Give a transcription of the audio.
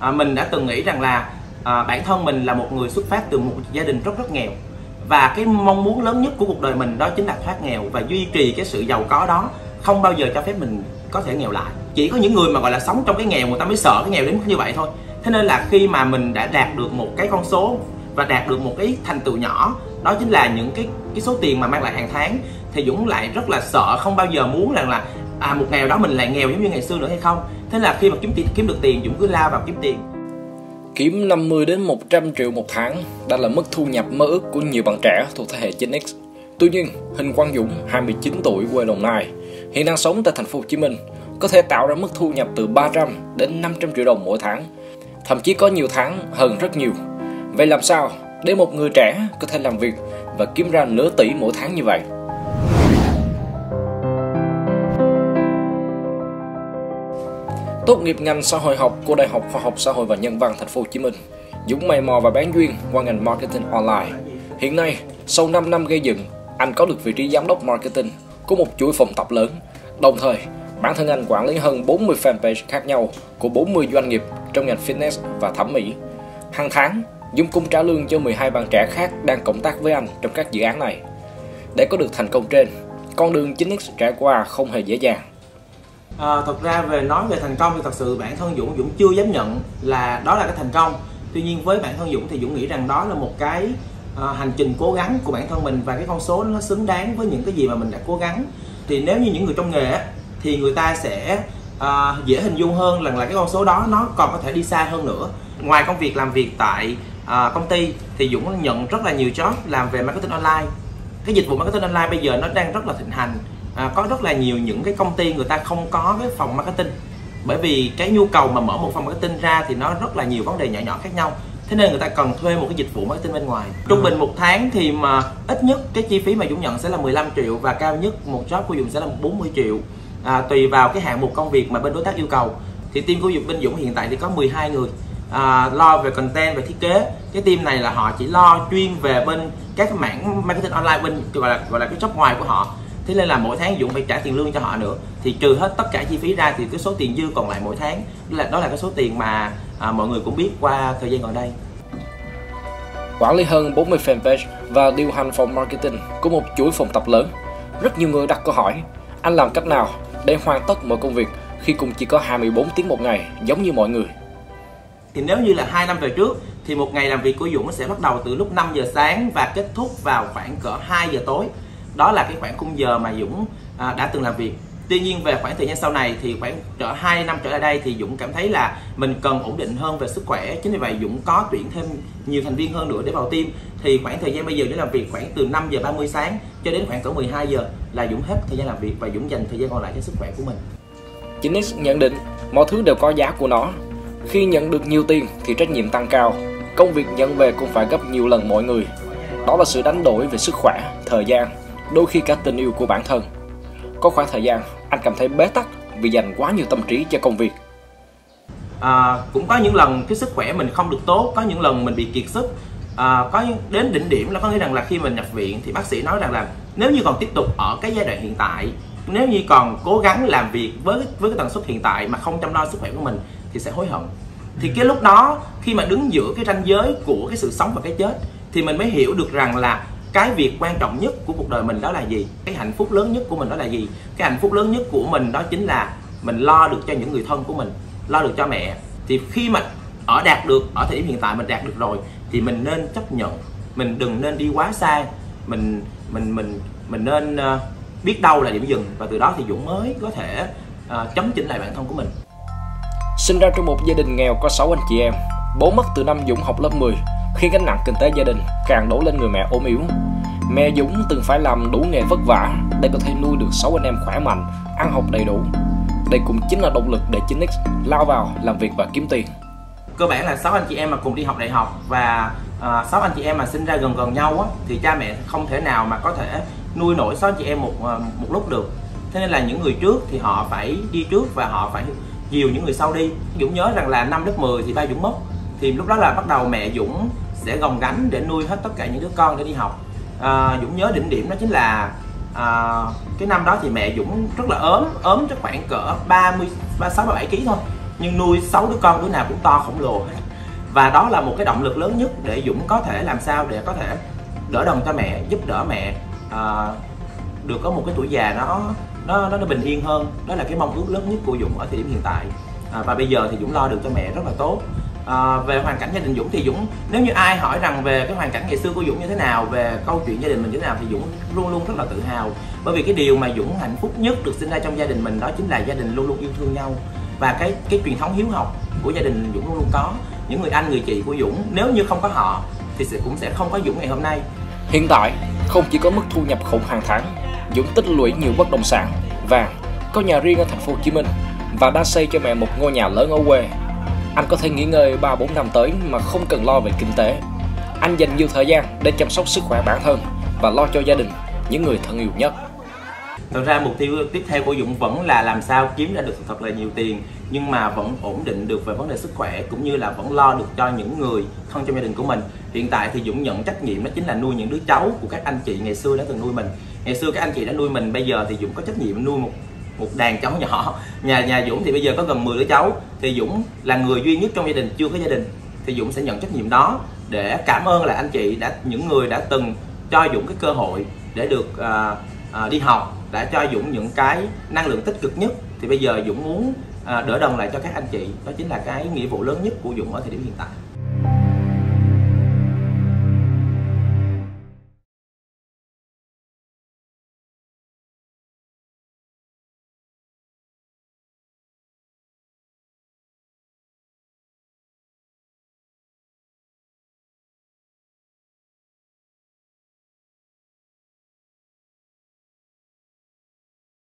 à, mình đã từng nghĩ rằng là à, bản thân mình là một người xuất phát từ một gia đình rất rất nghèo. Và cái mong muốn lớn nhất của cuộc đời mình đó chính là thoát nghèo và duy trì cái sự giàu có đó không bao giờ cho phép mình có thể nghèo lại. Chỉ có những người mà gọi là sống trong cái nghèo người ta mới sợ cái nghèo đến như vậy thôi. Thế nên là khi mà mình đã đạt được một cái con số và đạt được một cái thành tựu nhỏ đó chính là những cái cái số tiền mà mang lại hàng tháng thì Dũng lại rất là sợ không bao giờ muốn rằng là à một ngày nào đó mình lại nghèo giống như ngày xưa nữa hay không thế là khi mà kiếm tiền kiếm được tiền Dũng cứ lao vào kiếm tiền Kiếm 50 đến 100 triệu một tháng đã là mức thu nhập mơ ước của nhiều bạn trẻ thuộc thế hệ Gen X. Tuy nhiên, Hình Quang Dũng, 29 tuổi quê Đồng Nai, hiện đang sống tại thành phố Hồ Chí Minh, có thể tạo ra mức thu nhập từ 300 đến 500 triệu đồng mỗi tháng. Thậm chí có nhiều tháng hơn rất nhiều. Vậy làm sao để một người trẻ có thể làm việc và kiếm ra nửa tỷ mỗi tháng như vậy? Tốt nghiệp ngành xã hội học của Đại học Khoa học Xã hội và Nhân văn Thành phố Hồ Chí Minh, Dũng mày mò và bán duyên qua ngành marketing online. Hiện nay, sau 5 năm gây dựng, anh có được vị trí giám đốc marketing của một chuỗi phòng tập lớn. Đồng thời, bản thân anh quản lý hơn 40 fanpage khác nhau của 40 doanh nghiệp trong ngành fitness và thẩm mỹ. Hàng tháng, Dũng cung trả lương cho 12 bạn trẻ khác đang cộng tác với anh trong các dự án này. Để có được thành công trên, con đường 9X trải qua không hề dễ dàng. À, thật ra về nói về thành công thì thật sự bản thân Dũng Dũng chưa dám nhận là đó là cái thành công. Tuy nhiên với bản thân Dũng thì Dũng nghĩ rằng đó là một cái à, hành trình cố gắng của bản thân mình và cái con số nó xứng đáng với những cái gì mà mình đã cố gắng. Thì nếu như những người trong nghề thì người ta sẽ à, dễ hình dung hơn rằng là cái con số đó nó còn có thể đi xa hơn nữa. Ngoài công việc làm việc tại à, công ty thì Dũng nhận rất là nhiều job làm về marketing online. Cái dịch vụ marketing online bây giờ nó đang rất là thịnh hành à, có rất là nhiều những cái công ty người ta không có cái phòng marketing. Bởi vì cái nhu cầu mà mở một phòng marketing ra thì nó rất là nhiều vấn đề nhỏ nhỏ khác nhau. Thế nên người ta cần thuê một cái dịch vụ marketing bên ngoài. Trung bình một tháng thì mà ít nhất cái chi phí mà Dũng nhận sẽ là 15 triệu và cao nhất một job của Dũng sẽ là 40 triệu. À, tùy vào cái hạng mục công việc mà bên đối tác yêu cầu. Thì team của Dũng bên Dũng hiện tại thì có 12 người. À, lo về content về thiết kế. Cái team này là họ chỉ lo chuyên về bên các mảng marketing online bên gọi là gọi là cái job ngoài của họ thế nên là mỗi tháng dũng phải trả tiền lương cho họ nữa. Thì trừ hết tất cả chi phí ra thì cái số tiền dư còn lại mỗi tháng đó là đó là cái số tiền mà à, mọi người cũng biết qua thời gian gần đây. Quản lý hơn 40 fanpage và điều hành phòng marketing của một chuỗi phòng tập lớn. Rất nhiều người đặt câu hỏi anh làm cách nào để hoàn tất mọi công việc khi cùng chỉ có 24 tiếng một ngày giống như mọi người? Thì nếu như là hai năm về trước thì một ngày làm việc của Dũng sẽ bắt đầu từ lúc 5 giờ sáng và kết thúc vào khoảng cỡ 2 giờ tối đó là cái khoảng khung giờ mà Dũng à, đã từng làm việc Tuy nhiên về khoảng thời gian sau này thì khoảng trở 2 năm trở lại đây thì Dũng cảm thấy là mình cần ổn định hơn về sức khỏe chính vì vậy Dũng có tuyển thêm nhiều thành viên hơn nữa để vào team thì khoảng thời gian bây giờ để làm việc khoảng từ 5 giờ 30 sáng cho đến khoảng cỡ 12 giờ là Dũng hết thời gian làm việc và Dũng dành thời gian còn lại cho sức khỏe của mình. Chính nhận định mọi thứ đều có giá của nó. Khi nhận được nhiều tiền thì trách nhiệm tăng cao, công việc nhận về cũng phải gấp nhiều lần mọi người. Đó là sự đánh đổi về sức khỏe, thời gian đôi khi cả tình yêu của bản thân. Có khoảng thời gian anh cảm thấy bế tắc vì dành quá nhiều tâm trí cho công việc. À, cũng có những lần cái sức khỏe mình không được tốt, có những lần mình bị kiệt sức. À, có đến đỉnh điểm là có nghĩa rằng là khi mình nhập viện thì bác sĩ nói rằng là nếu như còn tiếp tục ở cái giai đoạn hiện tại, nếu như còn cố gắng làm việc với với cái tần suất hiện tại mà không chăm lo sức khỏe của mình thì sẽ hối hận. Thì cái lúc đó khi mà đứng giữa cái ranh giới của cái sự sống và cái chết thì mình mới hiểu được rằng là cái việc quan trọng nhất của cuộc đời mình đó là gì? Cái hạnh phúc lớn nhất của mình đó là gì? Cái hạnh phúc lớn nhất của mình đó chính là mình lo được cho những người thân của mình lo được cho mẹ. Thì khi mà ở đạt được ở thời điểm hiện tại mình đạt được rồi thì mình nên chấp nhận. Mình đừng nên đi quá xa. Mình mình mình mình nên uh, biết đâu là điểm dừng và từ đó thì Dũng mới có thể ờ, uh, chấm chỉnh lại bản thân của mình. Sinh ra trong một gia đình nghèo có 6 anh chị em bố mất từ năm Dũng học lớp 10 khi gánh nặng kinh tế gia đình càng đổ lên người mẹ ốm yếu. Mẹ Dũng từng phải làm đủ nghề vất vả để có thể nuôi được 6 anh em khỏe mạnh, ăn học đầy đủ. Đây cũng chính là động lực để 9X lao vào làm việc và kiếm tiền. Cơ bản là 6 anh chị em mà cùng đi học đại học và à, 6 anh chị em mà sinh ra gần gần nhau á, thì cha mẹ không thể nào mà có thể nuôi nổi 6 anh chị em một à, một lúc được. Thế nên là những người trước thì họ phải đi trước và họ phải dìu những người sau đi. Dũng nhớ rằng là năm lớp 10 thì ba Dũng mất thì lúc đó là bắt đầu mẹ Dũng sẽ gồng gánh để nuôi hết tất cả những đứa con để đi học à, Dũng nhớ đỉnh điểm đó chính là à, cái năm đó thì mẹ Dũng rất là ốm ốm chắc khoảng cỡ 30 36 37 kg thôi. Nhưng nuôi sáu đứa con đứa nào cũng to khổng lồ hết. Và đó là một cái động lực lớn nhất để Dũng có thể làm sao để có thể đỡ đần cho mẹ giúp đỡ mẹ à, được có một cái tuổi già nó nó nó bình yên hơn. Đó là cái mong ước lớn nhất của Dũng ở thời điểm hiện tại. À, và bây giờ thì Dũng lo được cho mẹ rất là tốt à, về hoàn cảnh gia đình Dũng thì Dũng nếu như ai hỏi rằng về cái hoàn cảnh ngày xưa của Dũng như thế nào về câu chuyện gia đình mình như thế nào thì Dũng luôn luôn rất là tự hào. Bởi vì cái điều mà Dũng hạnh phúc nhất được sinh ra trong gia đình mình đó chính là gia đình luôn luôn yêu thương nhau. Và cái cái truyền thống hiếu học của gia đình Dũng luôn luôn có. Những người anh người chị của Dũng nếu như không có họ thì sẽ cũng sẽ không có Dũng ngày hôm nay. Hiện tại không chỉ có mức thu nhập khủng hàng tháng Dũng tích lũy nhiều bất động sản vàng có nhà riêng ở thành phố Hồ Chí Minh và đã xây cho mẹ một ngôi nhà lớn ở quê anh có thể nghỉ ngơi 3-4 năm tới mà không cần lo về kinh tế. Anh dành nhiều thời gian để chăm sóc sức khỏe bản thân và lo cho gia đình, những người thân yêu nhất. Thật ra mục tiêu tiếp theo của Dũng vẫn là làm sao kiếm ra được thật là nhiều tiền nhưng mà vẫn ổn định được về vấn đề sức khỏe cũng như là vẫn lo được cho những người thân trong gia đình của mình. Hiện tại thì Dũng nhận trách nhiệm đó chính là nuôi những đứa cháu của các anh chị ngày xưa đã từng nuôi mình. Ngày xưa các anh chị đã nuôi mình, bây giờ thì Dũng có trách nhiệm nuôi một một đàn cháu nhỏ. Nhà nhà Dũng thì bây giờ có gần 10 đứa cháu. Thì Dũng là người duy nhất trong gia đình chưa có gia đình. Thì Dũng sẽ nhận trách nhiệm đó để cảm ơn là anh chị đã những người đã từng cho Dũng cái cơ hội để được à, à, đi học đã cho Dũng những cái năng lượng tích cực nhất. Thì bây giờ Dũng muốn à, đỡ đần lại cho các anh chị. Đó chính là cái nghĩa vụ lớn nhất của Dũng ở thời điểm hiện tại.